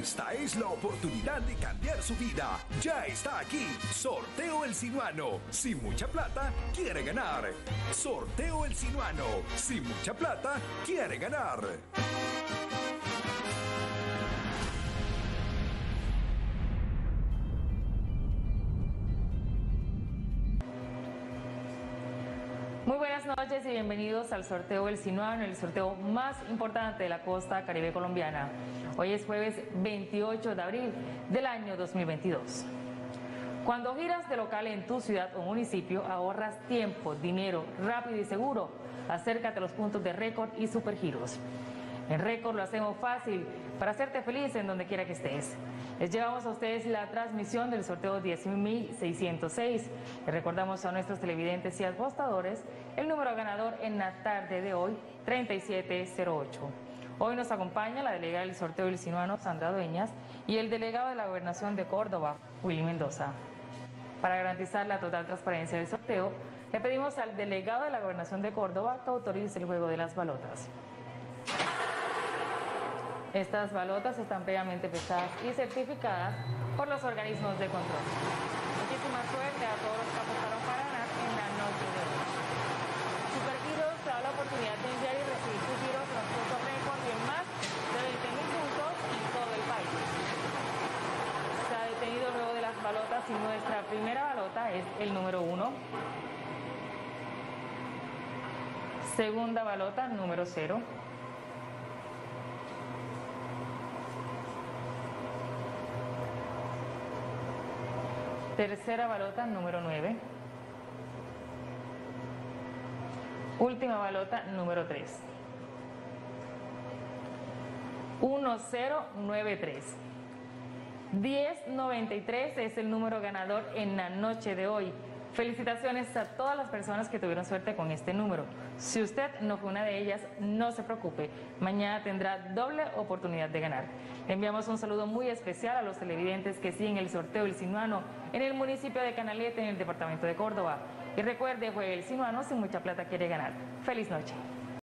Esta es la oportunidad de cambiar su vida. Ya está aquí. Sorteo El Sinuano. Sin mucha plata, quiere ganar. Sorteo El Sinuano. Sin mucha plata, quiere ganar. Muy buenas noches y bienvenidos al sorteo El Sinuano, el sorteo más importante de la costa caribe colombiana. Hoy es jueves 28 de abril del año 2022. Cuando giras de local en tu ciudad o municipio, ahorras tiempo, dinero, rápido y seguro. Acércate a los puntos de récord y supergiros. En récord lo hacemos fácil para hacerte feliz en donde quiera que estés. Les llevamos a ustedes la transmisión del sorteo 10.606. Les recordamos a nuestros televidentes y apostadores el número ganador en la tarde de hoy, 3708. Hoy nos acompaña la delegada del sorteo del Sinuano, Sandra Dueñas, y el delegado de la Gobernación de Córdoba, Willy Mendoza. Para garantizar la total transparencia del sorteo, le pedimos al delegado de la Gobernación de Córdoba que autorice el juego de las balotas. Estas balotas están previamente pesadas y certificadas por los organismos de control. Muchísima suerte a todos los que apostaron para ganar en la noche de hoy. Supergiros te da la oportunidad de enviar y recibir tus giros transporte récord y en más de 20.000 puntos en todo el país. Se ha detenido luego de las balotas y nuestra primera balota es el número 1. Segunda balota, número 0. Tercera balota, número 9. Última balota, número 3. 1093. 1093 es el número ganador en la noche de hoy. Felicitaciones a todas las personas que tuvieron suerte con este número. Si usted no fue una de ellas, no se preocupe. Mañana tendrá doble oportunidad de ganar. Enviamos un saludo muy especial a los televidentes que siguen el sorteo del Sinuano en el municipio de Canalete, en el departamento de Córdoba. Y recuerde, fue el Sinuano sin mucha plata quiere ganar. Feliz noche.